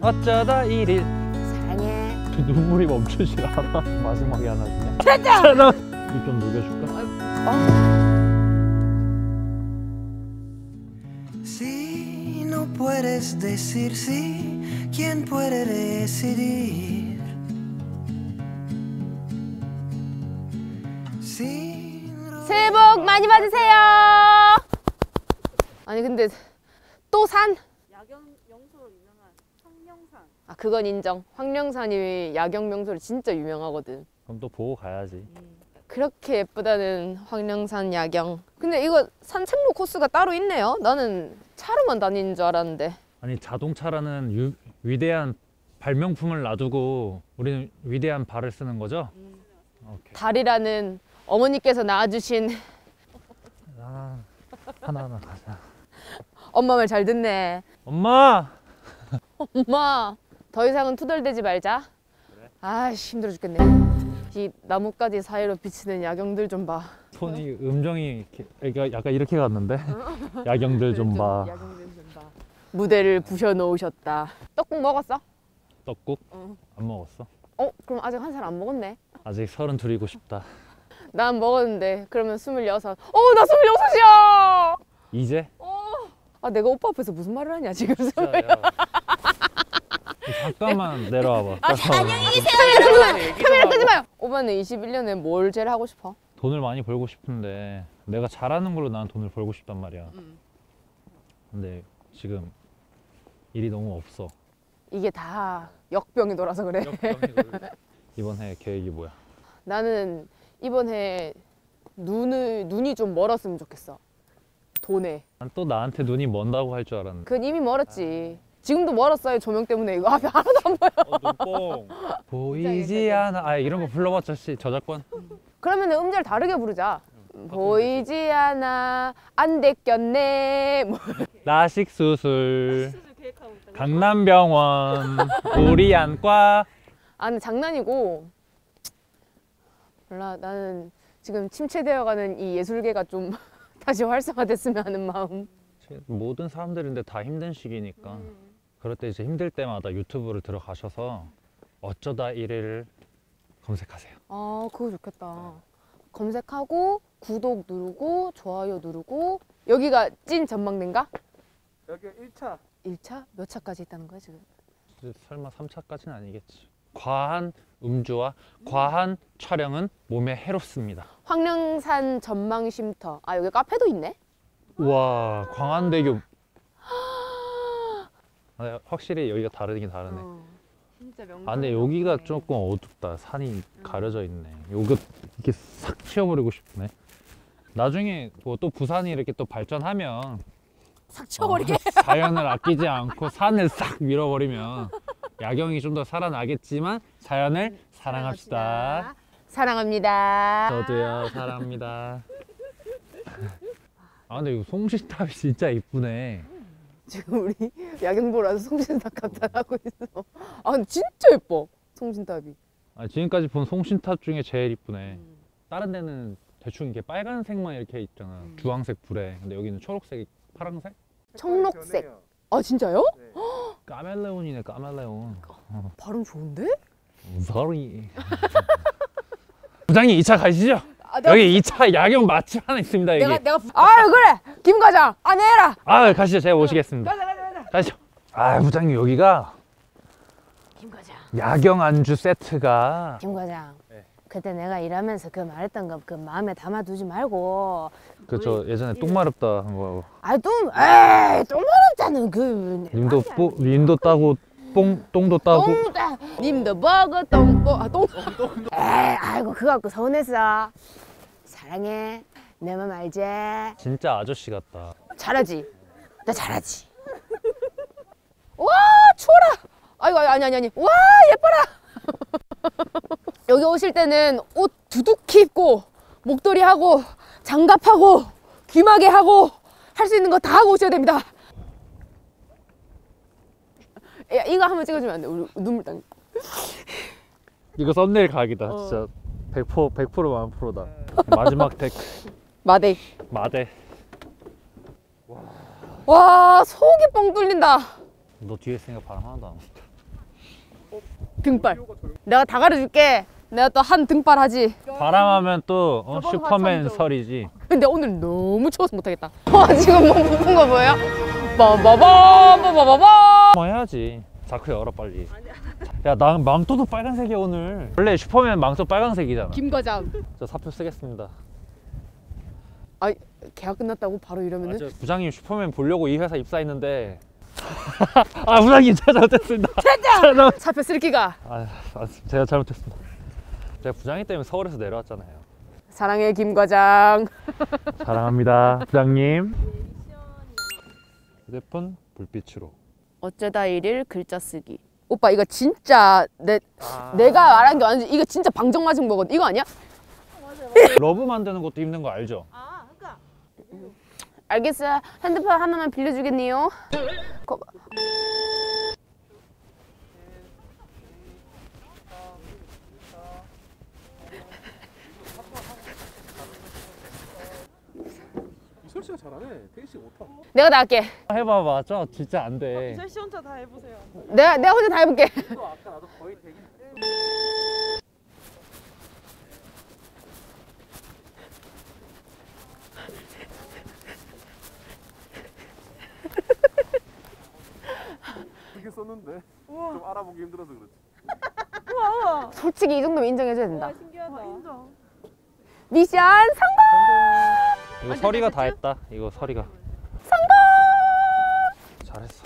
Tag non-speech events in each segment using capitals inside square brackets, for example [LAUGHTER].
어쩌다 일일 사랑해. [LAUGHS] 눈물이 멈추질 않아 마지막에 하나 주냐 됐다. 입좀 녹여줄까? Si no puedes decir sí, ¿quién puede decidir? Sin 새해 복 많이 받으세요. 아니 근데 또 산? 야경 명소로 유명한 청령산. 아 그건 인정. 황령산이 야경 명소로 진짜 유명하거든. 그럼 또 보고 가야지 그렇게 예쁘다는 황령산 야경. 근데 이거 산책로 코스가 따로 있네요. 나는 차로만 다니는 줄 알았는데. 아니 자동차라는 유, 위대한 발명품을 놔두고 우리는 위대한 발을 쓰는 거죠? 오케이 달이라는 어머니께서 낳아주신 아, 하나 하나 가자 엄마 말 잘 듣네. 엄마! 엄마 더 이상은 투덜대지 말자. 아씨 힘들어 죽겠네. 이 나뭇가지 사이로 비치는 야경들 좀 봐. 손이 음정이 이렇게, 약간 이렇게 갔는데 [LAUGHS] 야경들 좀봐. 무대를 부셔 놓으셨다. 떡국 먹었어? 떡국? 어. 안 먹었어? 어 그럼 아직 한 살 안 먹었네. 아직 서른 둘이고 싶다 난 먹었는데 그러면 스물여섯. 어나 스물여섯이야. 이제? 아 내가 오빠 앞에서 무슨 말을 하냐 지금. 잠깐만 내려와봐 카메라 끄지 마요. 오빠는 21년에 뭘 제일 하고 싶어? 돈을 많이 벌고 싶은데 내가 잘하는 걸로 난 돈을 벌고 싶단 말이야 음. 근데 지금 일이 너무 없어 이게 다 역병이 돌아서 그래. [LAUGHS] 이번 해 계획이 뭐야? 나는 이번 해 눈을 눈이 좀 멀었으면 좋겠어. 돈에. 난 또 나한테 눈이 먼다고 할 줄 알았는데 그건 이미 멀었지. 지금도 멀었어요 조명 때문에 이거 앞에 하나도 안 보여. 눈뽕 보이지 않아 아 이런 거 불러봤자 씨 저작권 그러면 음절 다르게 부르자. 보이지 않아 안 데꼈네. 뭐. [LAUGHS] 라식 수술. 강남병원 우리 안과 아 근데 장난이고. 몰라 나는 지금 침체되어가는 이 예술계가 좀 [LAUGHS] 다시 활성화됐으면 하는 마음. 모든 사람들인데 다 힘든 시기니까 그럴 때 이제 힘들 때마다 유튜브를 들어가셔서 어쩌다 일을 검색하세요 아 그거 좋겠다. 검색하고 구독 누르고 좋아요 누르고 여기가 찐 전망대인가? 여기 1차 1차? 몇 차까지 있다는 거야 지금? 설마 3차까지는 아니겠지 과한 음주와 과한 촬영은 몸에 해롭습니다 황령산 전망 쉼터. 아 여기 카페도 있네? 우와 광안대교 아, 확실히 여기가 다르긴 다르네. 어. 진짜 명. 아 근데 여기가 조금 어둡다. 산이 가려져 있네. 요거 이렇게 싹 치워버리고 싶네. 나중에 뭐 또 부산이 이렇게 또 발전하면 싹 치워버리게. 어, [LAUGHS] 자연을 아끼지 않고 산을 싹 밀어버리면 야경이 좀 더 살아나겠지만 자연을 사랑합시다. 사랑합니다. 저도요. 사랑합니다. [LAUGHS] 아 근데 이거 송신탑이 진짜 이쁘네 지금 우리 야경 보러 와서 송신탑 감탄하고 있어. 아 근데 진짜 예뻐. 송신탑이. 아, 지금까지 본 송신탑 중에 제일 이쁘네 다른 데는 대충 이렇게 빨간색만 이렇게 있잖아 주황색 불에 근데 여기는 초록색 파란색 청록색. 변해요. 아 진짜요? 네. 까멜레온이네 까멜레온 발음 좋은데? sorry [LAUGHS] 부장님 2차 가시죠 아, 내가, 여기 2차 야경 맛집 하나 있습니다 여기 내가 내가 아 그래 김 과장 아 내라. 아 가시죠 제가 모시겠습니다 가자 가자 가자. 가시죠 아 부장님 여기가 김 과장. 야경 안주 세트가 김 과장. 네. 그때 내가 일하면서 그 말했던 거 그 마음에 담아두지 말고 그저 예전에 똥 마렵다 한거 아좀 에이 똥 마렵다는 그 님도 뽀, 님도 따고 뽕 똥도 따고 똥 따. 님도 먹어 똥똥아 똥 에이 아이고 그거 갖고 서운했어 사랑해 내 맘 알지? 진짜 아저씨 같다. 잘하지? 나 잘하지. [LAUGHS] 와 추워라! 아이고 아니 아니 아니. 와 예뻐라! [LAUGHS] 여기 오실 때는 옷 두둑히 입고 목도리 하고 장갑하고 귀마개 하고 할 수 있는 거 다 하고 오셔야 됩니다. [LAUGHS] 야 이거 한번 찍어주면 안 돼? 우리 눈물 당 이거 썸네일 각이다 어. 진짜. 100% 100%만 프로다. 마지막 덱 마대 마대 와 속이 뻥 뚫린다 너 뒤에 있으니까 바람 하나도 안 온다 등발. 내가 다 가르쳐줄게. 내가 또 한 등발 하지. 바람하면 또 어, 슈퍼맨. 설이지. 근데 오늘 너무 추워서 못하겠다. [LAUGHS] 와 지금 뭐 무슨 거 보여요? 빠바바바바바바. 뭐 해야지. 자크 열어 빨리. 야, 나 망토도 빨간색이야 오늘. 원래 슈퍼맨 망토 빨간색이잖아. 김 과장. 저 사표 쓰겠습니다. 아 계약 끝났다고 바로 이러면은 맞아. 부장님 슈퍼맨 보려고 이 회사 입사했는데. [LAUGHS] 아 부장님 제가 잘못했습니다. 제가 사표 쓸기가 아, 아, 제가 잘못했습니다. 제가 부장님 때문에 서울에서 내려왔잖아요. 사랑해 김 과장. [LAUGHS] 사랑합니다, 부장님. 휴대폰 불빛으로. 어쩌다 일일 글자 쓰기. 오빠 이거 진짜 내 내가 말한 게 완전 이거 진짜 방정 맞은 거거든. 이거 아니야? love 만드는 것도 힘든 거 알죠? 아, 알겠어요. 핸드폰 하나만 빌려주겠니요? 거... 이설 씨가 잘하네. 태희 씨가 못하. 내가 다 할게. 해봐봐, 저 진짜 안 돼. 이설 씨 혼자 다 해보세요. 내가 내가 혼자 다 해볼게. 또 아까 나도 거의 되긴. 그게 썼는데 좀 알아보기 힘들어서 그렇지. 우와, 솔직히 이 정도면 인정해줘야 된다. 우와, 신기하다. 인정. 미션 성공. 이거 서리가 다 했다. 이거 서리가. 잘했어.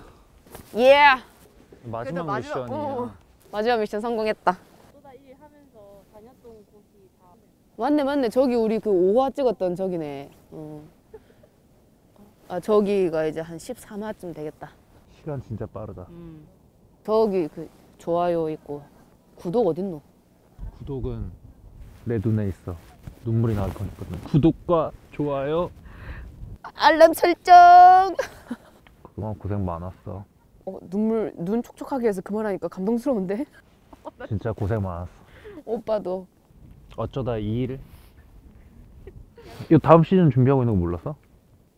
예. 마지막 마지막- 미션이야. 어. 마지막 미션 성공했다. 또다 일 하면서 다녔던 곳이 다 맞네 맞네 저기 우리 그 5화 찍었던 저기네. 어. 아 저기가 이제 한 13화쯤 되겠다. 시간 진짜 빠르다. 저기 그 좋아요 있고 구독 어딨노? 구독은 내 눈에 있어. 눈물이 나올 뻔했거든. 구독과 좋아요. 알람 설정. [LAUGHS] 그동안 고생 많았어. 어, 눈물 눈 촉촉하게 해서 그만하니까 감동스러운데? [LAUGHS] 진짜 고생 많았어. 오빠도 어쩌다 이 일. 이거 다음 시즌 준비하고 있는 거 몰랐어?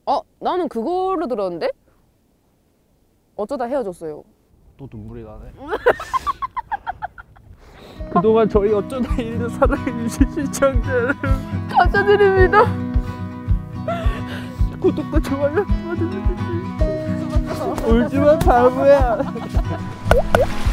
어 나는 그거로 들었는데 어쩌다 헤어졌어요. 또 눈물이 나네. [LAUGHS] 그동안 저희 어쩌다 일도 사랑해주신 시청자 여러분 감사드립니다. [LAUGHS] 구독과 좋아요 눌러주세요. 울지마 바보야. [LAUGHS]